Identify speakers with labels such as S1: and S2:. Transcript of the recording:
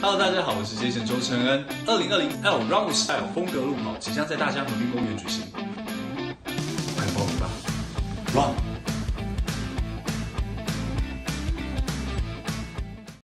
S1: Hello，大家好，我是 Jason 周承恩。二零二零 L Run Style 风格路跑即将在大江河滨公园举行，